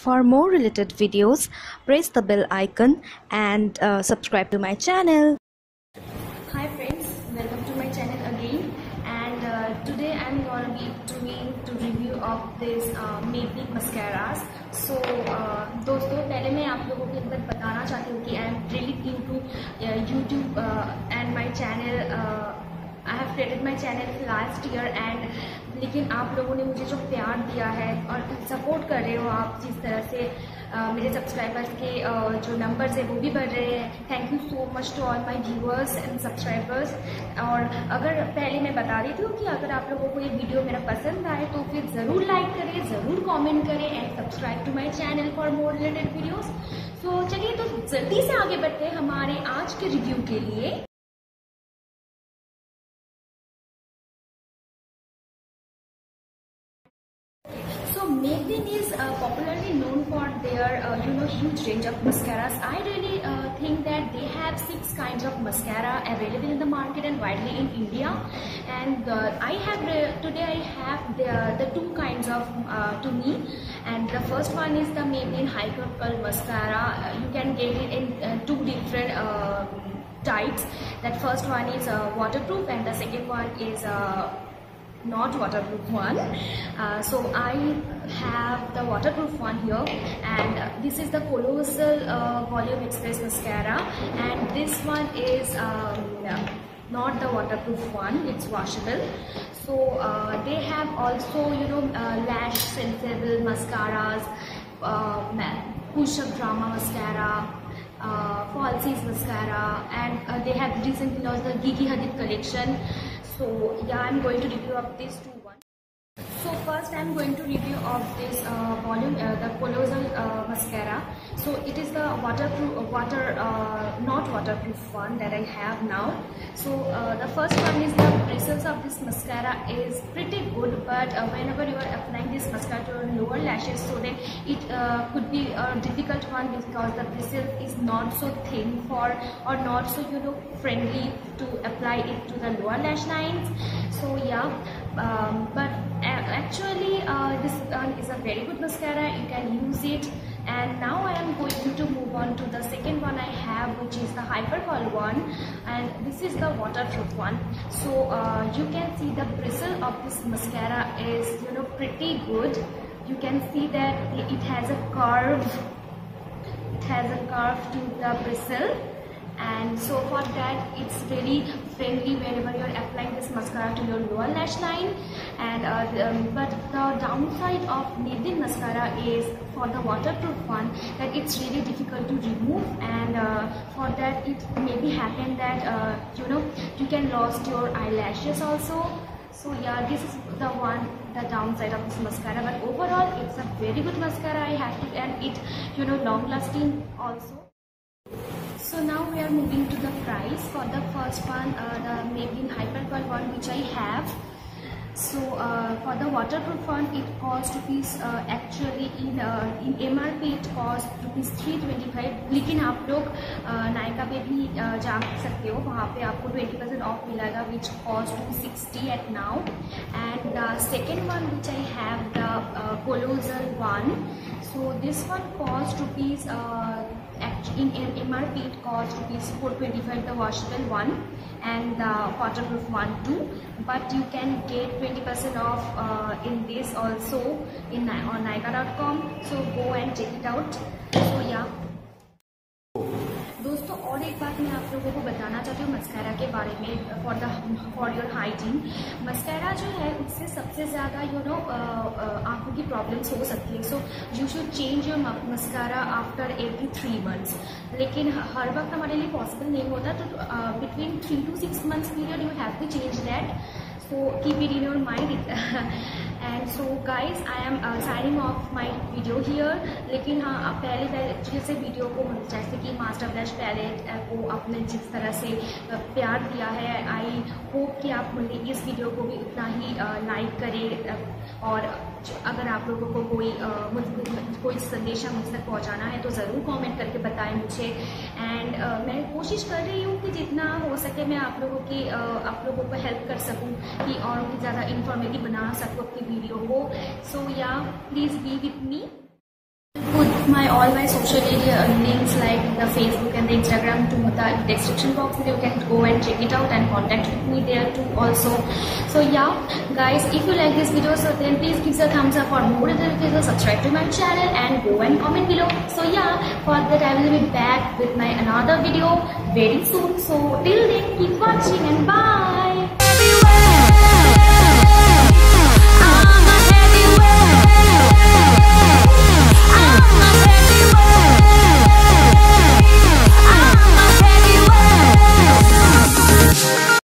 For more related videos, press the bell icon and uh, subscribe to my channel. Hi friends, welcome to my channel again and uh, today I'm gonna be doing the review of this uh, Maybelline mascaras. So uh, दोस्तों पहले मैं आप लोगों को एक बार बताना चाहती हूँ कि I am really into YouTube and my channel I created my channel last year and लेकिन आप लोगों ने मुझे जो प्यार दिया है और सपोर्ट कर रहे हो आप जिस तरह से uh, मेरे सब्सक्राइबर्स के uh, जो नंबर्स है वो भी बढ़ रहे हैं। Thank you so much to all my viewers and subscribers और अगर पहले मैं बता रही थी कि अगर आप लोगों को ये वीडियो मेरा पसंद आए तो फिर ज़रूर लाइक करें ज़रूर कमेंट करें and subscribe to my channel for more related videos so चलिए तो जल्दी से आगे बढ़ते हैं हमारे आज के रिव्यू के लिए। Maybelline is uh, popularly known for their uh, you know huge range of mascaras. I really uh, think that they have six kinds of mascara available in the market and widely in India. And uh, I have today I have the, the two kinds of uh, to me. And the first one is the Maybelline Hyper Curl Mascara. Uh, you can get it in two different types. That first one is waterproof and the second one is not waterproof one. Uh, so I have the waterproof one here and this is the Colossal uh, Volume Express Mascara and this one is um, not the waterproof one it's washable. So uh, they have also you know uh, lash sensible mascaras uh, push up drama mascara uh, falsies mascara and they have recently launched the Gigi Hadid collection so yeah i'm going to review of these two first i'm going to review of this uh, volume uh, the colossal uh, mascara. So it is the waterproof uh, water uh, not waterproof one that i have now. So uh, the first one is the bristles of this mascara is pretty good but whenever you are applying this mascara to your lower lashes so then it could be a difficult one because the bristle is not so thin for or not so you know friendly to apply it to the lower lash lines. So yeah um, but actually uh, this uh, is a very good mascara. You can use it. And now I am going to move on to the second one I have which is the Hypercurl one. And this is the waterproof one. So uh, you can see the bristle of this mascara is you know pretty good. You can see that it has a curve. It has a curve to the bristle and so for that it's very friendly whenever you're applying this mascara to your lower lash line. And uh, um, but the downside of Maybelline mascara is for the waterproof one that it's really difficult to remove. And uh, for that it maybe happen that uh, you know you can lost your eyelashes also. So yeah this is the one the downside of this mascara. But overall it's a very good mascara I have to and it you know long lasting also so now we are moving to the price for the first one, uh, the Maybelline Hypercurl one which I have. So uh, for the waterproof one, it cost rupees uh, actually in uh, in MRP it cost rupees 325 लेकिन आप लोग नायका पे भी जा सकते हो वहाँ पे आपको 20 परसेंट ऑफ़ मिलेगा which cost rupees 60 at now and the second one which I have the uh, colossal one so this one cost rupees uh, in, MRP it cost rupees 425 the washable one and the waterproof one too but you can get 20% off uh, in this also in on Nykaa.com so go and check it out so yeah दोस्तों और एक बात मैं आप लोगों को बताना चाहती हूँ मस्कैरा के बारे में for the for your hygiene mascara जो है उससे सबसे ज़्यादा यू नो आँखों की प्रॉब्लम्स हो सकती है। So you should change your mascara after every three months लेकिन हर वक्त हमारे लिए पॉसिबल नहीं होता तो between three two six months period you have to change that so keep it in your mind and so guys I am signing off my video here लेकिन हाँ आप पहले पहले जैसे वीडियो को, जैसे कि मास्टर ब्लश पैलेट को आपने जिस तरह से प्यार दिया है आई होप कि आप मुझे इस वीडियो को भी उतना ही लाइक करें और अगर आप लोगों को कोई कोई संदेशा मुझ तक पहुँचाना है तो ज़रूर कमेंट करके बताएँ मुझे। एंड मैं कोशिश कर रही हूँ कि जितना हो सके मैं आप लोगों की आप लोगों को हेल्प कर सकूँ, कि और भी ज़्यादा इन्फॉर्मेटिव बना सकूँ अपनी वीडियो को। So yeah please be with me my all my social media links like the Facebook and the Instagram to the description box you can go and check it out and contact with me there too also. So yeah guys if you like this video so then please give a thumbs up for more videos subscribe to my channel and go and comment below. So yeah for that I will be back with my another video very soon. So till then keep watching and bye